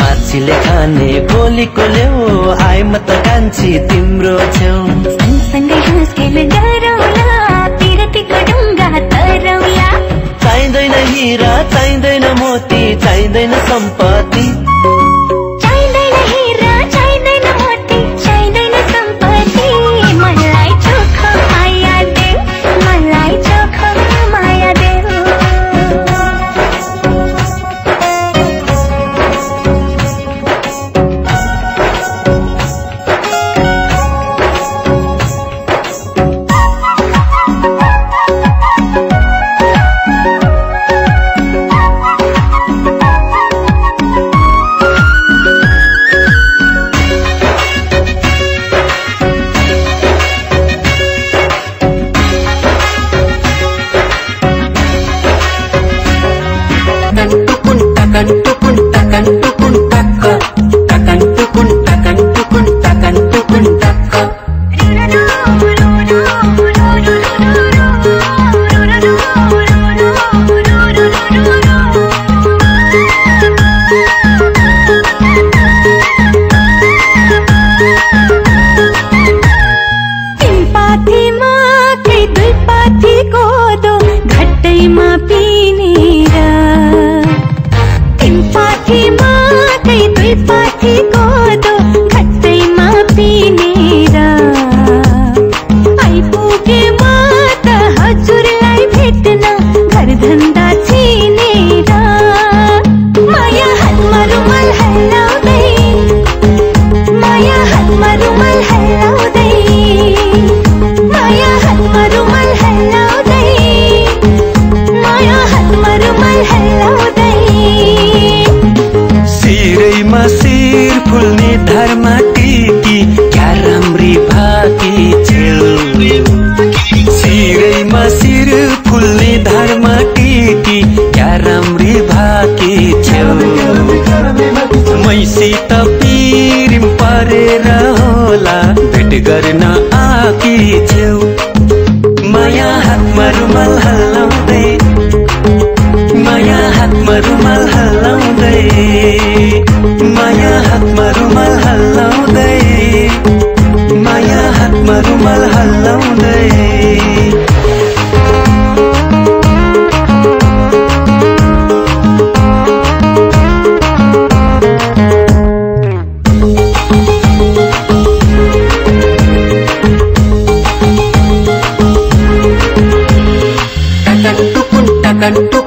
मान्छेले खाने बोलीको ल्याउ आइ म त कान्छी तिम्रो छेउ तरौला चाहिँदैन हिरा चाहिँदैन मोती चाहिँदैन सम्पत्ति। तिन पाथीमा कई दुई पाथी फुल्ने धर्मा टिकी क्या राम्री भाकी छेउ शिरैमा शिर फुल्ने धर्मा टिकी क्या राम्री भाकी छेउ मैसित पिरिम परेर होला भेट गर्न आकी छेउ माया हातमा रुमाल हल्लाउँदै माया हातमा रुमाल हल्लाउँदै। கட்டு